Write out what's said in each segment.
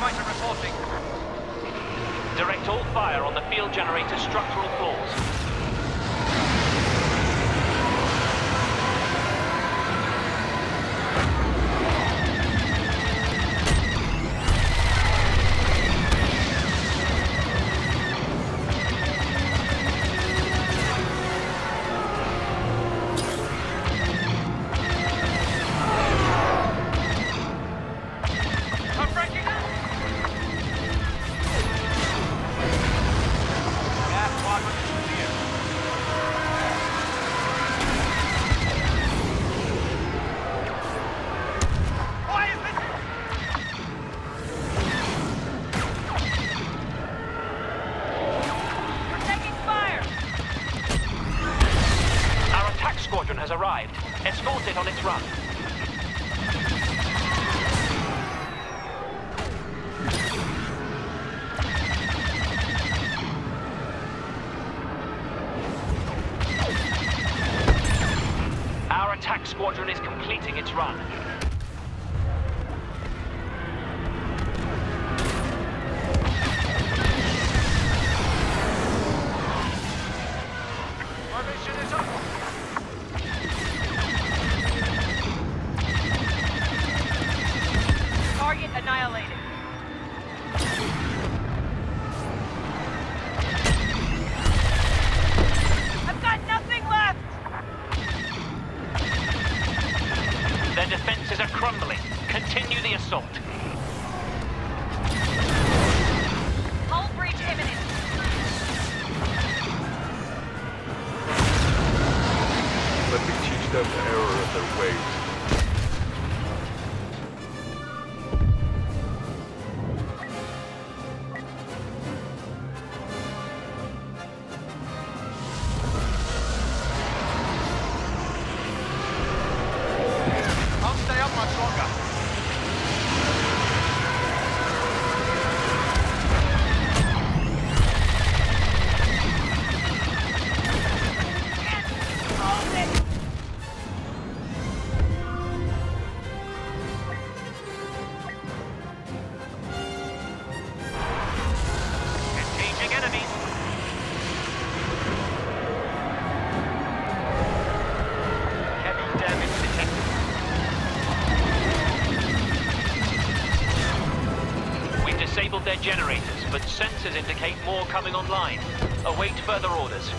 fighter reporting. Direct all fire on the field generator's structural floors. It on its run. Our attack squadron is completing its run. Generators, but sensors indicate more coming online. Await further orders.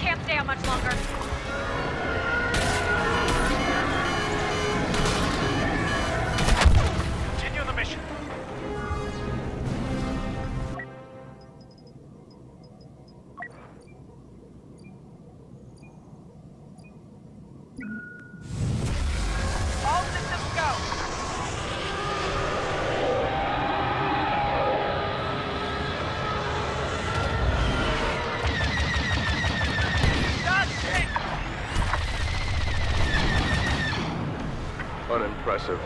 Can't stay out much longer. Unimpressive.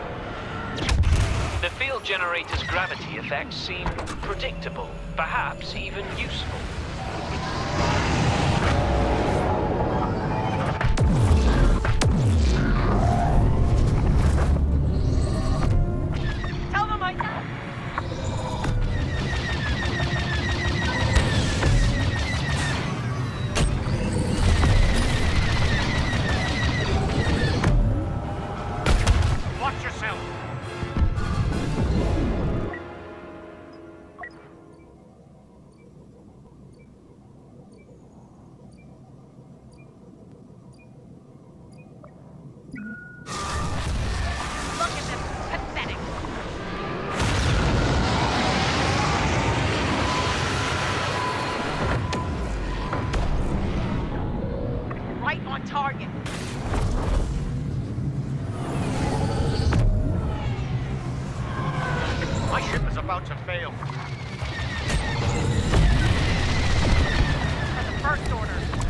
The field generator's gravity effects seem predictable, perhaps even useful. My ship is about to fail. For the first order.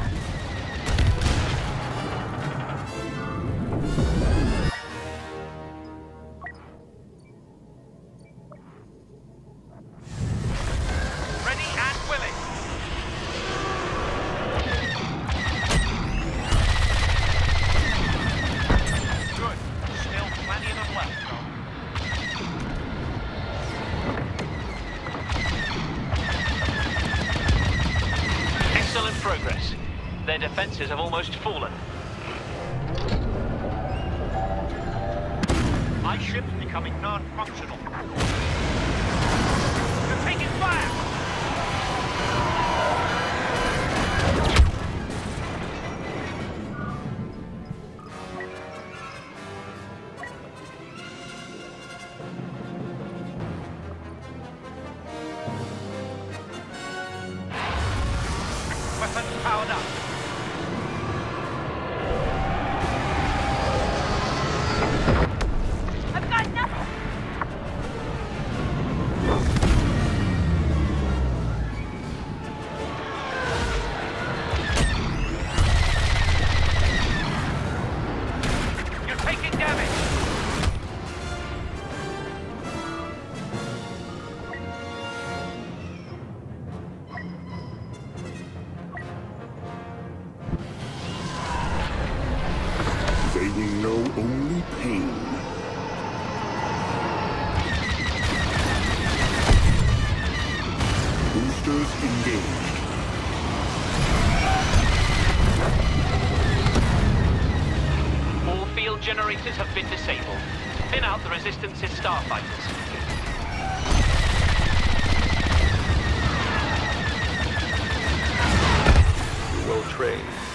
Defenses have almost fallen. My ship's becoming non-functional. You're taking fire! Weapons powered up. Engaged. All field generators have been disabled. Thin out the Resistance's starfighters. Well trained.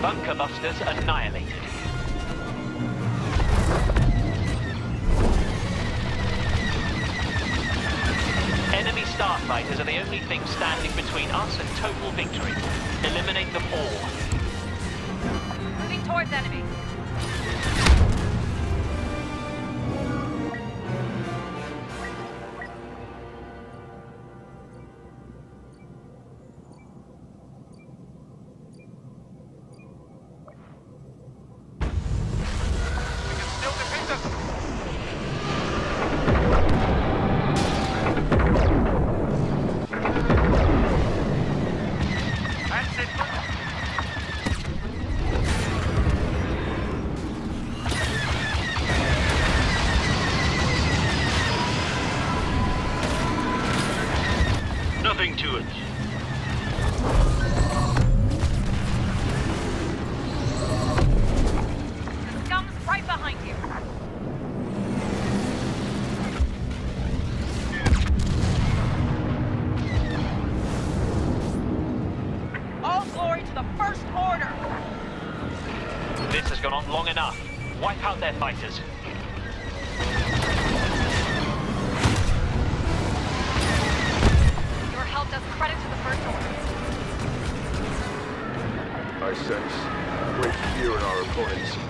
Bunker busters annihilated. Enemy starfighters are the only thing standing between us and total victory. Eliminate them all. Moving towards enemy. That's it. Their fighters. Your help does credit to the First Order. I sense great fear in our opponents.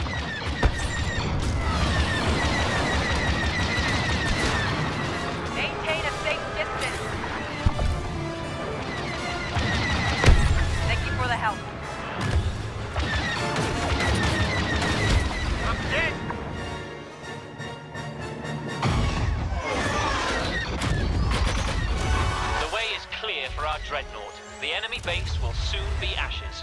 The enemy base will soon be ashes.